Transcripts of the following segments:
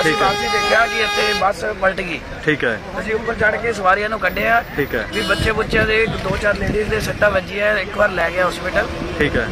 ਅਸੀਂ। ਵਾਪਸੀ ਦੇਖਿਆ ਕਿ ਇੱਥੇ ਬੱਸ ਪਲਟ ਗਈ। ਠੀਕ ਹੈ। ਅਸੀਂ ਉੱਪਰ ਚੜ ਕੇ ਸਵਾਰੀਆਂ ਨੂੰ ਕੱਢਿਆ ਠੀਕ ਹੈ। ਵੀ ਬੱਚੇ ਬੁੱਚਿਆਂ ਦੇ ਦੋ ਚਾਰ ਲੇਡੀਜ਼ ਦੇ ਸੱਟਾਂ ਵੱਜੀਆਂ ਇੱਕ ਵਾਰ ਲੈ ਗਿਆ ਹਸਪੀਟਲ ਠੀਕ ਹੈ।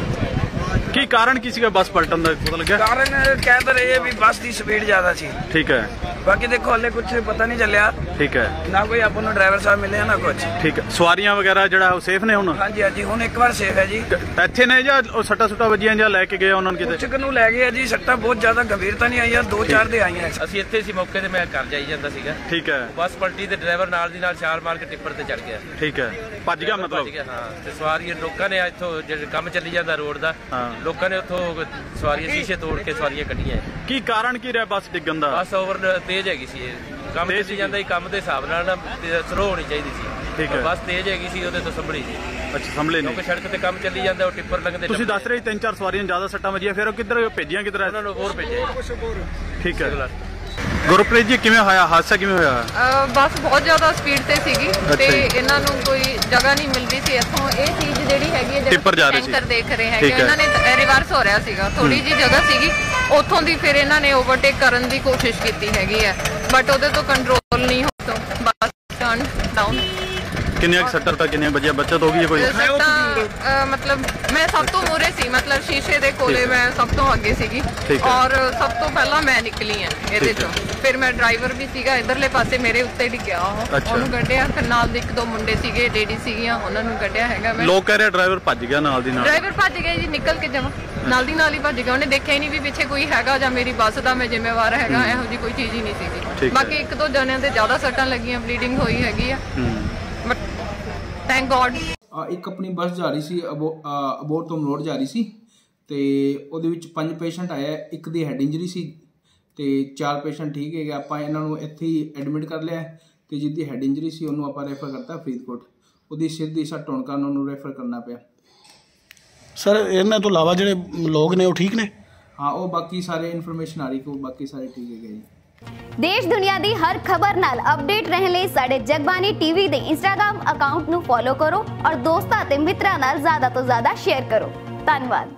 ਕੀ ਕਾਰਨ ਕੀ ਸੀਗਾ ਬੱਸ ਪਲਟਣ ਦਾ? ਪਤਾ ਲੱਗਿਆ? ਕਾਰਨ ਕਹਿ ਤਾਂ ਰਹੇ ਵੀ ਬੱਸ ਦੀ ਸਪੀਡ ਜ਼ਿਆਦਾ ਸੀ। ਠੀਕ ਹੈ। ਬਾਕੀ ਦੇਖੋ ਹਲੇ ਕੁਝ ਪਤਾ ਨਹੀਂ ਚੱਲਿਆ। ਠੀਕ ਹੈ। ਨਾ ਕੋਈ ਆਪਾਂ ਨੂੰ ਡਰਾਈਵਰ ਸਾਹਿਬ ਮਿਲੇ ਨਾ ਕੁਝ ਠੀਕ ਹੈ। ਸਵਾਰੀਆਂ ਵਗੈਰਾ ਜਿਹੜਾ ਉਹ ਸੇਫ ਨੇ ਹੁਣ? ਹਾਂਜੀ ਹਾਂਜੀ ਹੁਣ ਇੱਕ ਵਾਰ ਸੇਫ ਹੈ ਜੀ। ਇੱਥੇ ਨੇ ਜਾਂ ਉਹ ਸੱਟਾ ਸੁੱਟਾ ਵੱਜੀਆਂ ਜਾਂ ਲੈ ਕੇ ਗਏ ਉਹਨਾਂ ਨੂੰ ਕੁਝ ਕਿਤੇ ਕੁ ਨੂੰ ਲੈ ਗਏ ਆ ਜੀ ਸੱਟਾਂ ਬਹੁਤ ਜ਼ਿਆਦਾ ਗੰਭੀਰਤਾ ਨਹੀਂ ਆਈਆਂ ਦੋ ਚਾਰ ਦੇ ਆਈਆਂ। ਅਸੀਂ ਇੱਥੇ ਸੀ ਮੌਕੇ ਤੇ ਮੈਂ ਘਰ ਜਾਈ ਜਾਂਦਾ ਸੀਗਾ। ਠੀਕ ਹੈ। ਬੱਸ ਪਲਟੀ ਤੇ ਡਰਾਈਵਰ ਨਾਲ ਦੀ ਨਾਲ ਛਾਲ ਮਾਰ ਕੇ ਟਿੱਪਰ ਤੇ ਚੜ ਗਿਆ। ਠੀਕ ਹੈ। ਭੱਜ ਗਿਆ ਮਤਲਬ? ਭੱਜ ਗਿਆ, ਹਾਂ। ਤੇ ਸਵਾਰੀਆਂ ਲੋਕਾਂ ਨੇ ਇੱਥੋਂ ਜਿਹੜੇ ਕੰਮ ਚੱਲੀ ਜਾਂਦਾ ਰੋਡ ਦਾ। ਲੋਕਾਂ ਨੇ ਉੱਥੋਂ ਸਵਾਰੀਆਂ ਸ਼ੀਸ਼ੇ ਤੋੜ ਕੇ ਸਵਾਰੀਆਂ ਕੱਢੀਆਂ। ਕੀ ਕਾਰਨ ਕੀ ਰਿਹਾ ਬੱਸ ਡਿੱਗਣ ਦਾ? ਬੱਸ ਓਵਰ ਤੇਜ਼ ਹੈਗੀ ਸੀ ਇਹ। ਕੰਮ ਚੱਲੀ ਜਾਂਦਾ ਸੀ ਕੰਮ ਦੇ ਹਿਸਾਬ ਨਾਲ ਨਾ ਸਲੋ ਹੋਣੀ ਚਾਹੀਦੀ ਸੀ। ਠੀਕ ਹੈ। ਬੱਸ ਤੇਜ਼ ਹੈਗੀ ਸੀ ਉਹਦੇ ਤੋਂ ਸੰਭਲੀ ਸੀ ਅੱਛਾ ਸੰਭਲੇ ਕਿਉਂਕਿ ਨਹੀਂ ਸੜਕ ਤੇ ਕੰਮ ਚੱਲੀ ਜਾਂਦਾ ਉਹ ਟਿੱਪਰ ਲੰਘਦੇ ਤੁਸੀਂ। ਦੱਸ ਰਹੇ ਤਿੰਨ ਚਾਰ ਸਵਾਰੀਆਂ ਜ਼ਿਆਦਾ ਸੱਟਾਂ ਵੱਜੀਆਂ ਫਿਰ ਉਹ ਕਿੱਧਰ ਭੇਜੀਆਂ ਕਿੱਧਰ ਉਹਨਾਂ ਨੂੰ ਹੋਰ ਭੇਜਿਆ। ਠੀਕ ਹੈ। ਗੁਰਪ੍ਰੀਤ ਜੀ ਕਿਵੇਂ ਹੋਇਆ? ਹਾਦਸਾ ਕਿਵੇਂ ਹੋਇਆ? ਅਹ ਬੱਸ ਬਹੁਤ ਜ਼ਿਆਦਾ ਸਪੀਡ ਤੇ ਸੀਗੀ ਤੇ ਜੀ। ਇਹਨਾਂ ਨੂੰ ਕੋਈ ਜਗ੍ਹਾ ਨਹੀਂ ਮਿਲਦੀ ਸੀ ਇੱਥੋਂ। ਇਹ ਚੀਜ਼ ਜਿਹੜੀ ਹੈਗੀ ਹੈ ਟਿੱਪਰ ਜਾ ਰਹੇ ਸੀ। ਟੈਂਕਰ ਦੇਖ ਰਹੇ ਹੈਗੇ ਠੀਕ ਹੈ। ਇਹਨਾਂ ਨੇ ਰਿਵਰਸ ਹੋ ਰਿਹਾ ਸੀਗਾ। ਥੋੜੀ ਜੀ ਜਗ੍ਹਾ ਸੀਗੀ। ਉੱਥੋਂ ਦੀ ਫਿਰ ਇਹਨਾਂ ਨੇ ਓਵਰਟੇਕ ਕਰਨ ਦੀ ਕੋਸ਼ਿਸ਼ ਕੀਤੀ ਹੈਗੀ ਹੈ। ਬਟ ਉਹਦੇ ਤੋਂ ਕੰਟਰੋਲ ਨਹੀਂ ਹੋ ਤੋਂ ਬੱਸ ਟਰਨ ਡਾਊਨ ਕਿੰਨੀਆਂ ਕੁ ਸੱਟਾਂ ਤੱਕ ਕਿੰਨੀਆਂ ਵੱਜੀਆਂ ਬੱਚਤ ਹੋ ਗਈ ਹੈ ਕੋਈ? ਸੱਟਾਂ ਮਤਲਬ ਮੈਂ ਸਭ ਤੋਂ ਮੂਰੇ ਸੀ ਮਤਲਬ ਸ਼ੀਸ਼ੇ ਦੇ ਕੋਲੇ। ਮੈਂ ਸਭ ਤੋਂ ਅੱਗੇ ਸੀਗੀ। ਠੀਕ ਹੈ। ਔਰ ਸਭ ਤੋਂ ਪਹਿਲਾਂ ਮੈਂ ਨਿਕਲੀ ਆ ਇਹਦੇ ਠੀਕ। ਚੋਂ। ਫਿਰ ਮੈਂ ਡਰਾਈਵਰ ਵੀ ਸੀਗਾ ਇਧਰਲੇ ਪਾਸੇ ਮੇਰੇ ਉੱਤੇ ਡਿੱਗਿਆ ਉਹ। ਅੱਛਾ। ਉਹਨੂੰ ਕੱਢਿਆ ਫਿਰ ਨਾਲ ਦੇ ਇੱਕ ਦੋ ਮੁੰਡੇ ਸੀਗੇ ਲੇਡੀ ਸੀਗੀਆਂ ਉਹਨਾਂ ਨੂੰ ਕੱਢਿਆ ਹੈਗਾ ਮੈਂ। ਲੋਕ ਕਹਿ ਰਹੇ ਡਰਾਈਵਰ ਭੱਜ ਗਿਆ ਨਾਲ ਦੀ ਨਾਲ। ਡਰਾਈਵਰ ਭੱਜ ਗਿਆ ਜੀ ਨਿਕਲ ਕੇ ਜਮਾ ਨਾਲ ਦੀ ਨਾਲ ਹੀ ਭੱਜ ਗਿਆ। ਉਹਨੇ ਦੇਖਿਆ ਹੀ ਨਹੀਂ ਵੀ ਪਿੱਛੇ ਕੋਈ ਹੈਗਾ ਜਾਂ ਮੇਰੀ ਬੱਸ ਦਾ ਮੈਂ ਜ਼ਿੰਮੇਵਾਰ ਹੈਗਾ ਇਹੋ ਜੀ ਕੋਈ ਚੀਜ਼ ਹੀ ਨਹੀਂ ਠੀਕ ਸੀਗੀ ਹੈ। ਬਾਕੀ ਇੱਕ ਦੋ ਜਣਿਆਂ ਦੇ ਜ਼ਿਆਦਾ ਸੱਟਾਂ ਲੱਗੀਆਂ ਬਲੀਡਿੰਗ ਹੋਈ ਹੈਗੀ ਆ। ਹੂੰ। ਬਟ ਥੈਂਕ ਗੋਡ ਇੱਕ ਆਪਣੀ ਬੱਸ ਜਾ ਰਹੀ ਸੀ ਅਬੋ ਅ, ਅਬੋਹਰ ਤੋਂ ਮਲੋੜ ਜਾ ਰਹੀ ਸੀ ਤੇ ਉਹਦੇ ਵਿੱਚ ਪੰਜ ਪੇਸ਼ੈਂਟ ਆਇਆ ਇੱਕ ਦੀ ਹੈਡ ਇੰਜਰੀ ਸੀ ਤੇ ਚਾਰ ਪੇਸ਼ੈਂਟ ਠੀਕ ਹੈਗੇ ਆਪਾਂ ਇਹਨਾਂ ਨੂੰ ਇੱਥੇ ਹੀ ਐਡਮਿਟ ਕਰ ਲਿਆ ਤੇ ਜਿਹਦੀ ਹੈਡ ਇੰਜਰੀ ਸੀ ਉਹਨੂੰ ਆਪਾਂ ਰੈਫਰ ਕਰਤਾ ਫਰੀਦਕੋਟ। ਉਹਦੀ ਸਿਰ ਦੀ ਸੱਟ ਹੋਣ ਕਾਰਨ ਉਹਨੂੰ ਰੈਫਰ ਕਰਨਾ ਪਿਆ। ਸਰ ਇਹਨਾਂ ਤੋਂ ਇਲਾਵਾ ਜਿਹੜੇ ਲੋਕ ਨੇ ਉਹ ਠੀਕ ਨੇ? ਹਾਂ ਉਹ ਬਾਕੀ ਸਾਰੇ ਇਨਫੋਰਮੇਸ਼ਨ ਆ ਰਹੀ ਕਿ ਉਹ ਬਾਕੀ ਸਾਰੇ ਠੀਕ ਹੈਗੇ ਜੀ। ਦੇਸ਼ ਦੁਨੀਆ ਦੀ ਹਰ ਖਬਰ ਨਾਲ ਅਪਡੇਟ ਰਹਿਣ ਲਈ ਸਾਡੇ ਜਗਬਾਨੀ ਟੀਵੀ ਦੇ ਇੰਸਟਾਗ੍ਰam ਅਕਾਊਂਟ ਨੂੰ ਫੋਲੋ ਕਰੋ ਔਰ ਦੋਸਤਾਂ ਅਤੇ ਮਿੱਤਰਾਂ ਨਾਲ ਜ਼ਿਆਦਾ ਤੋਂ ਜ਼ਿਆਦਾ ਸ਼ੇਅਰ ਕਰੋ। ਧੰਨਵਾਦ।